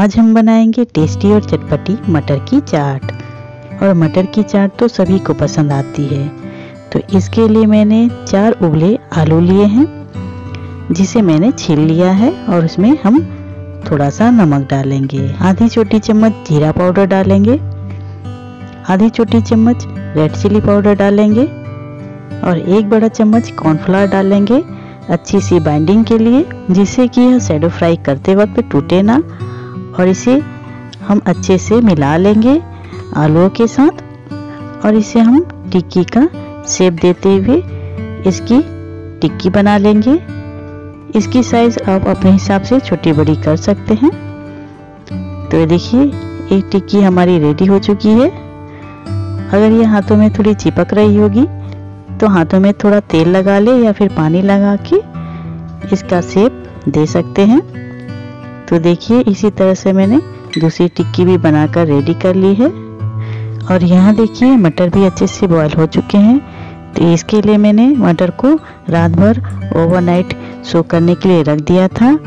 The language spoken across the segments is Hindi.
आज हम बनाएँगे टेस्टी और चटपटी मटर की चाट। और मटर की चाट तो सभी को पसंद आती है। तो इसके लिए मैंने चार उबले आलू लिए हैं, जिसे मैंने छील लिया है और उसमें हम थोड़ा सा नमक डालेंगे। आधी छोटी चम्मच जीरा पाउडर डालेंगे, आधी छोटी चम्मच रेड चिली पाउडर डालेंगे और एक बड़ा चम्मच कॉर्नफ्लावर डालेंगे अच्छी सी बाइंडिंग के लिए, जिससे कि यह सैडो फ्राई करते वक्त टूटे ना। और इसे हम अच्छे से मिला लेंगे आलूओं के साथ। और इसे हम टिक्की का सेप देते हुए इसकी टिक्की बना लेंगे। इसकी साइज़ आप अपने हिसाब से छोटी बड़ी कर सकते हैं। तो देखिए, एक टिक्की हमारी रेडी हो चुकी है। अगर ये हाथों में थोड़ी चिपक रही होगी तो हाथों में थोड़ा तेल लगा ले या फिर पानी लगा के इसका सेप दे सकते हैं। तो देखिए, इसी तरह से मैंने दूसरी टिक्की भी बनाकर रेडी कर ली है। और यहाँ देखिए, मटर भी अच्छे से बॉयल हो चुके हैं। तो इसके लिए मैंने मटर को रात भर ओवरनाइट सो करने के लिए रख दिया था।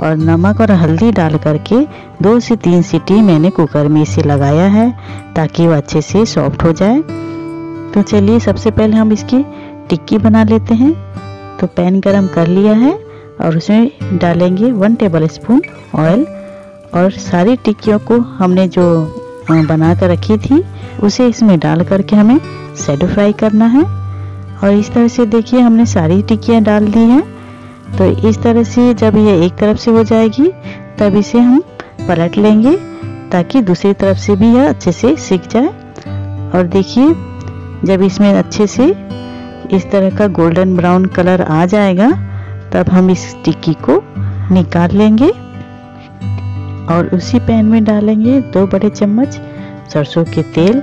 और नमक और हल्दी डाल करके दो से तीन सीटी मैंने कुकर में इसे लगाया है, ताकि वो अच्छे से सॉफ्ट हो जाए। तो चलिए, सबसे पहले हम इसकी टिक्की बना लेते हैं। तो पैन गरम कर लिया है। और उसमें डालेंगे वन टेबल स्पून ऑयल और सारी टिक्कियों को हमने जो बना कर रखी थी, उसे इसमें डाल करके हमें सेडो फ्राई करना है। और इस तरह से देखिए हमने सारी टिक्कियाँ डाल दी हैं। तो इस तरह से जब ये एक तरफ़ से हो जाएगी, तब इसे हम पलट लेंगे ताकि दूसरी तरफ़ से भी यह अच्छे से सीख जाए। और देखिए, जब इसमें अच्छे से इस तरह का गोल्डन ब्राउन कलर आ जाएगा तब हम इस टिक्की को निकाल लेंगे और उसी पैन में डालेंगे दो बड़े चम्मच सरसों के तेल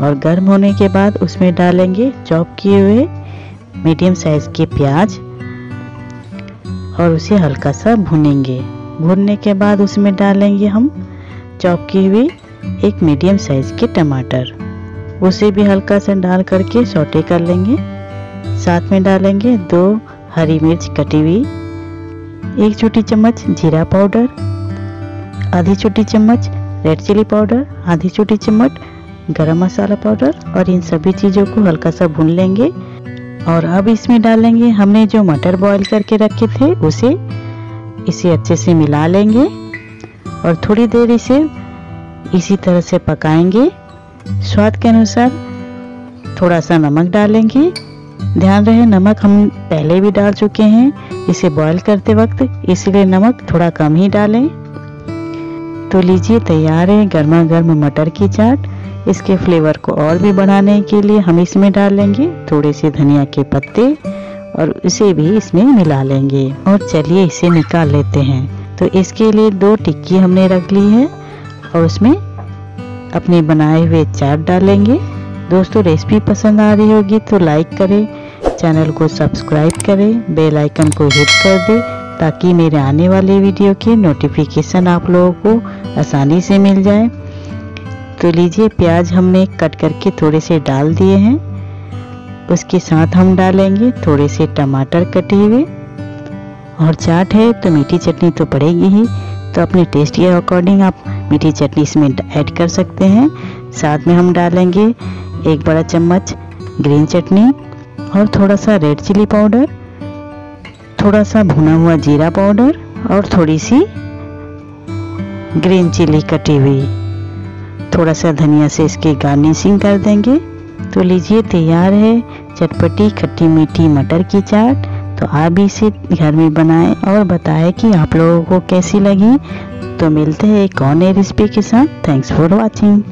और गर्म होने के बाद उसमें डालेंगे चॉप किए हुए मीडियम साइज़ के प्याज और उसे हल्का सा भुनेंगे। भुनने के बाद उसमें डालेंगे हम चॉप किए हुए एक मीडियम साइज़ के टमाटर। उसे भी हल्का सा डाल करके सोटे कर लेंगे। साथ में डालेंगे दो हरी मिर्च कटी हुई, एक छोटी चम्मच जीरा पाउडर, आधी छोटी चम्मच रेड चिली पाउडर, आधी छोटी चम्मच गरम मसाला पाउडर और इन सभी चीज़ों को हल्का सा भून लेंगे और अब इसमें डालेंगे हमने जो मटर बॉईल करके रखे थे उसे, इसे अच्छे से मिला लेंगे और थोड़ी देर इसे इसी तरह से पकाएँगे। स्वाद के अनुसार थोड़ा सा नमक डालेंगे। ध्यान रहे, नमक हम पहले भी डाल चुके हैं। इसे बॉईल करते वक्त इसलिए नमक थोड़ा कम ही डालें। तो लीजिए, तैयार है गर्मा गर्म मटर की चाट। इसके फ्लेवर को और भी बढ़ाने के लिए हम इसमें डाल लेंगे थोड़े से धनिया के पत्ते और इसे भी इसमें मिला लेंगे। और चलिए इसे निकाल लेते हैं। तो इसके लिए दो टिक्की हमने रख ली है और उसमें अपने बनाए हुए चाट डालेंगे। दोस्तों रेसिपी पसंद आ रही होगी तो लाइक करें चैनल को सब्सक्राइब करें बेल आइकन को हिट कर दें, ताकि मेरे आने वाले वीडियो के नोटिफिकेशन आप लोगों को आसानी से मिल जाए। तो लीजिए प्याज हमने कट करके थोड़े से डाल दिए हैं। उसके साथ हम डालेंगे थोड़े से टमाटर कटे हुए। और चाट है तो मीठी चटनी तो पड़ेगी ही। तो अपने टेस्ट के अकॉर्डिंग आप मीठी चटनी इसमें ऐड कर सकते हैं। साथ में हम डालेंगे एक बड़ा चम्मच ग्रीन चटनी और थोड़ा सा रेड चिली पाउडर थोड़ा सा भुना हुआ जीरा पाउडर और थोड़ी सी ग्रीन चिली कटी हुई। थोड़ा सा धनिया से इसकी गार्निशिंग कर देंगे। तो लीजिए, तैयार है चटपटी खट्टी मीठी मटर की चाट। तो आप भी इसे घर में बनाएँ और बताएँ कि आप लोगों को कैसी लगी। तो मिलते हैं एक और नई रेसिपी के साथ। Thanks for watching